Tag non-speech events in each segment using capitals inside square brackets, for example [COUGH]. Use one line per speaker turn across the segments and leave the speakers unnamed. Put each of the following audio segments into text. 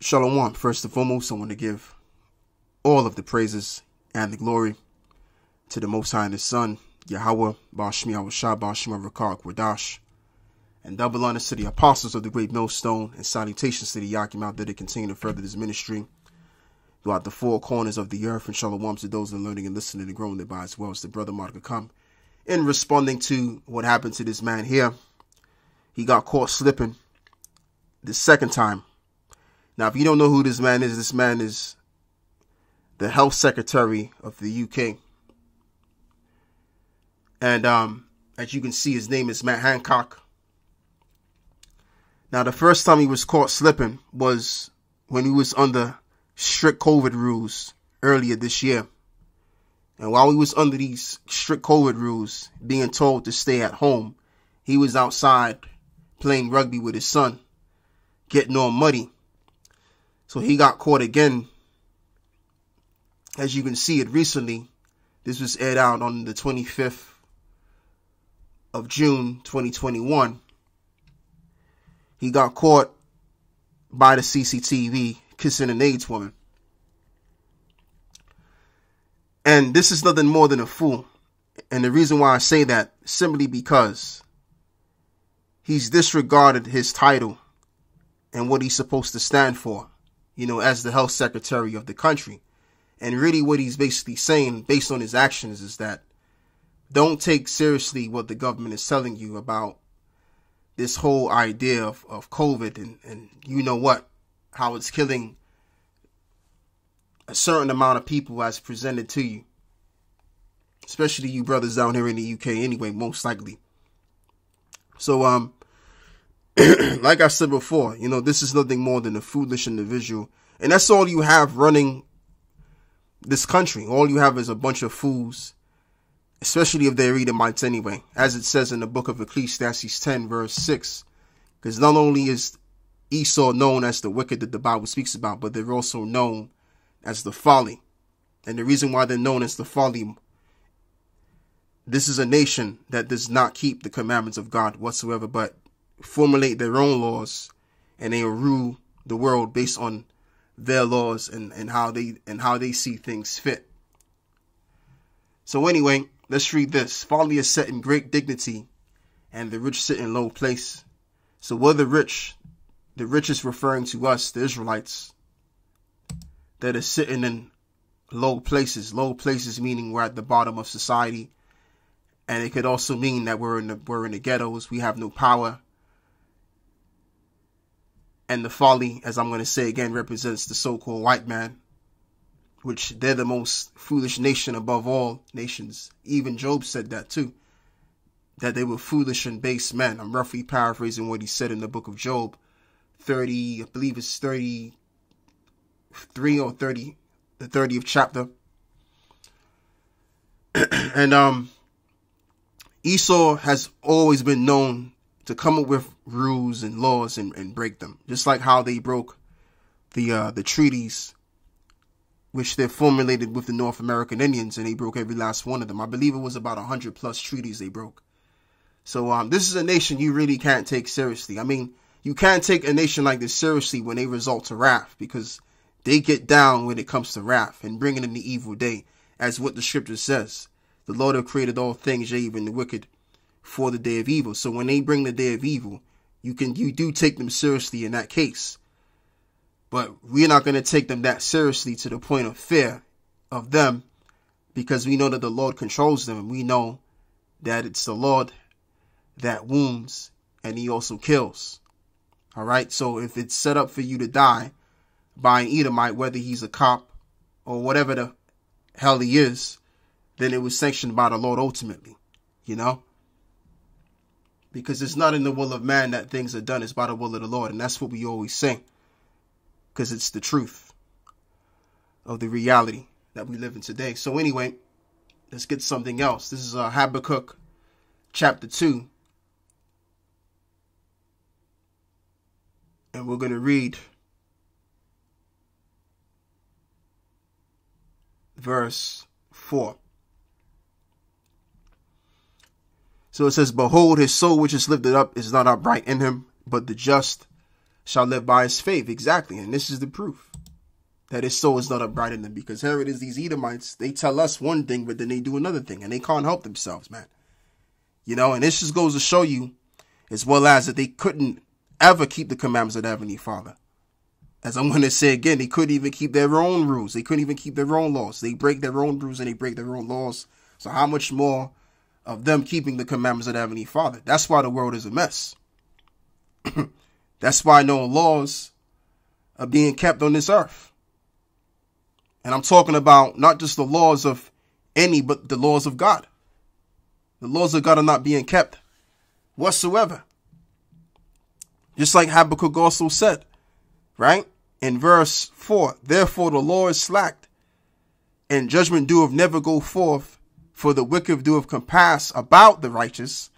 Shalom. First and foremost, I want to give all of the praises and the glory to the Most High and His Son, Yahweh, Bashmi Awashah, Bashmi Rakak, Wadash, and double honors to the apostles of the great millstone, and salutations to the Yakim out there that continue to further this ministry throughout the four corners of the earth, and shalom to those that are learning and listening and growing thereby, as well as the brother Mark come. In responding to what happened to this man here, he got caught slipping the second time now, if you don't know who this man is, this man is the health secretary of the UK. And um, as you can see, his name is Matt Hancock. Now, the first time he was caught slipping was when he was under strict COVID rules earlier this year. And while he was under these strict COVID rules, being told to stay at home, he was outside playing rugby with his son, getting all muddy. So he got caught again. As you can see it recently, this was aired out on the 25th of June 2021. He got caught by the CCTV kissing an AIDS woman. And this is nothing more than a fool. And the reason why I say that simply because he's disregarded his title and what he's supposed to stand for you know, as the health secretary of the country. And really what he's basically saying based on his actions is that don't take seriously what the government is telling you about this whole idea of, of COVID and, and you know what, how it's killing a certain amount of people as presented to you. Especially you brothers down here in the UK anyway, most likely. So um [CLEARS THROAT] like I said before, you know, this is nothing more than a foolish individual. And that's all you have running this country. All you have is a bunch of fools, especially if they're Edomites anyway, as it says in the book of Ecclesiastes 10, verse 6. Because not only is Esau known as the wicked that the Bible speaks about, but they're also known as the folly. And the reason why they're known as the folly, this is a nation that does not keep the commandments of God whatsoever, but formulate their own laws and they rule the world based on their laws and, and how they and how they see things fit. So anyway, let's read this. Folly is set in great dignity, and the rich sit in low place. So we're the rich, the rich is referring to us, the Israelites, that are sitting in low places. Low places meaning we're at the bottom of society. And it could also mean that we're in the we're in the ghettos, we have no power, and the folly, as I'm going to say again, represents the so-called white man, which they're the most foolish nation above all nations. Even Job said that too, that they were foolish and base men. I'm roughly paraphrasing what he said in the book of Job, 30, I believe it's 33 or 30, the 30th chapter. [CLEARS THROAT] and um, Esau has always been known to come up with rules and laws and, and break them. Just like how they broke the uh, the treaties which they formulated with the North American Indians and they broke every last one of them. I believe it was about hundred plus treaties they broke. So um, this is a nation you really can't take seriously. I mean, you can't take a nation like this seriously when they resort to wrath because they get down when it comes to wrath and bringing in the evil day, as what the scripture says. The Lord have created all things, yea, even the wicked for the day of evil. So when they bring the day of evil, you can you do take them seriously in that case. But we're not going to take them that seriously to the point of fear of them because we know that the Lord controls them and we know that it's the Lord that wounds and he also kills. All right. So if it's set up for you to die by an Edomite, whether he's a cop or whatever the hell he is, then it was sanctioned by the Lord ultimately, you know? Because it's not in the will of man that things are done, it's by the will of the Lord. And that's what we always say because it's the truth of the reality that we live in today. So, anyway, let's get something else. This is uh, Habakkuk chapter 2. And we're going to read verse 4. So it says, Behold, his soul which is lifted up is not upright in him, but the just shall live by his faith. Exactly. And this is the proof that his soul is not upright in them. Because here it is, these Edomites, they tell us one thing, but then they do another thing. And they can't help themselves, man. You know, and this just goes to show you, as well as that they couldn't ever keep the commandments of the Heavenly Father. As I'm going to say again, they couldn't even keep their own rules. They couldn't even keep their own laws. They break their own rules and they break their own laws. So how much more of them keeping the commandments of the Heavenly Father? That's why the world is a mess. [CLEARS THROAT] That's why no laws are being kept on this earth. And I'm talking about not just the laws of any, but the laws of God. The laws of God are not being kept whatsoever. Just like Habakkuk also said, right? In verse 4, therefore the Lord slacked, and judgment doeth never go forth, for the wicked doeth compass about the righteous,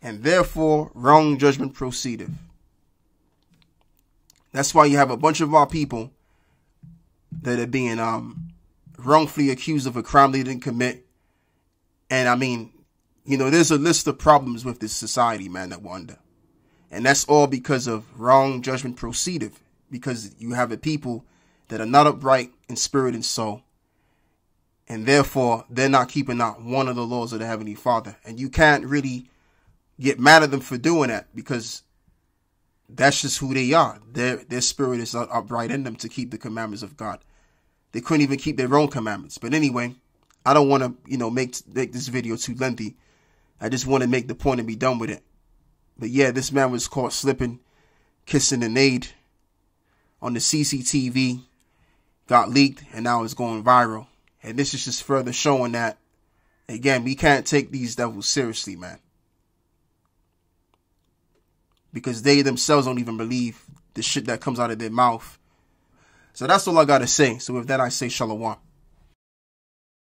and therefore wrong judgment proceedeth. That's why you have a bunch of our people that are being um wrongfully accused of a crime they didn't commit. And I mean, you know, there's a list of problems with this society, man, that wonder. And that's all because of wrong judgment proceedeth, Because you have a people that are not upright in spirit and soul. And therefore, they're not keeping out one of the laws of the Heavenly Father. And you can't really get mad at them for doing that because that's just who they are. Their their spirit is upright in them to keep the commandments of God. They couldn't even keep their own commandments. But anyway, I don't want to, you know, make make this video too lengthy. I just want to make the point and be done with it. But yeah, this man was caught slipping, kissing an aide on the CCTV, got leaked, and now it's going viral. And this is just further showing that, again, we can't take these devils seriously, man. Because they themselves don't even believe the shit that comes out of their mouth. So that's all I got to say. So with that, I say shalom.